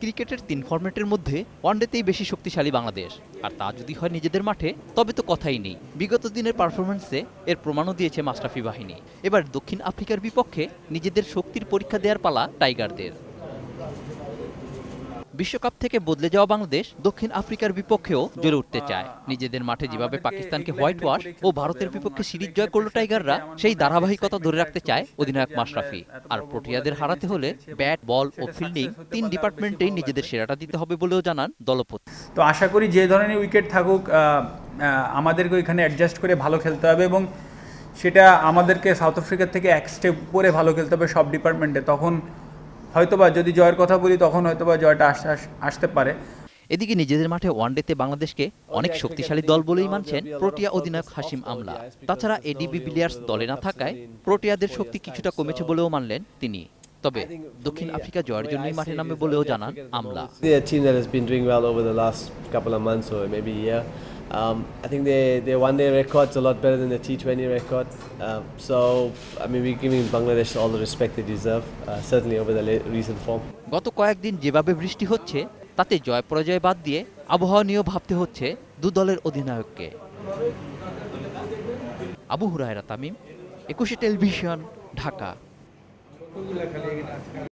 ক্রিকেটের তিন ফর্ম্যাটের মধ্যে ওয়ানডেতেই বেশি শক্তিশালী বাংলাদেশ। আর তা যদি হয় নিজেদের মাঠে, তবে তো কথাই নেই। বিগত দিনের পারফরমেন্সে এর প্রমাণও দিয়েছে মাস্টাফি বাহিনী। এবার দক্ষিণ আফ্রিকার বিপক্ষে নিজেদের শক্তির পরীক্ষা দেওয়ার পালা টাইগারদের। বিশ্বকাপ থেকে বদলে যাওয়া বাংলাদেশ দক্ষিণ আফ্রিকার বিপক্ষেও জ্বলে উঠতে চায়। নিজেদের মাঠে যেভাবে পাকিস্তানকে হোয়াইট ওয়াশ ও ভারতের বিপক্ষে সিরিজ জয় করল টাইগাররা সেই ধারাবাহিকতা ধরে রাখতে চায় অধিনায়ক মাশরাফি। আর প্রোটিয়াদের হারাতে হলে ব্যাট বল ও ফিল্ডিং তিন ডিপার্টমেন্টেই নিজেদের সেরাটা দিতে হবে বলেও জানান দলপতি। তো আশা করি যে ধরনের উইকেট থাকুক আমাদেরকে ওইখানে অ্যাডজাস্ট করে ভালো খেলতে হবে এবং সেটা আমাদেরকে সাউথ আফ্রিকার থেকে এক স্টেপ উপরে ভালো খেলতে হবে সব ডিপার্টমেন্টে তখন হয়তোবা যদি জয়ের কথা বলি তখন হয়তোবা জয়টা আসতে আসতে পারে। এদিকে নিজেদের মাঠে ওয়ানডেতে বাংলাদেশকে অনেক শক্তিশালী দল বলেই মানছেন প্রোটিয়া অধিনায়ক হাসিম আমলা। তাছাড়া এডিবি বিলিয়ার্স দলে না থাকায় প্রোটিয়াদের শক্তি কিছুটা কমেছে বলেও মানলেন তিনি। তবে দক্ষিণ আফ্রিকা জয়ের জন্যই মাঠে নামবে বলেও জানান আমলা. Um, I think they, their one day record's a lot better than the T20 record. Um, so, I mean, we're giving Bangladesh all the respect they deserve, uh, certainly over the recent form. গত কয়েকদিন যেভাবে বৃষ্টি হচ্ছে তাতে জয় পরাজয় বাদ দিয়ে আবহাওয়া নিয়েও ভাবতে হচ্ছে দু দলের অধিনায়ককে আবু হুরায়রা তামিম একুশে টেলিভিশন ঢাকা कलेगे नाच कर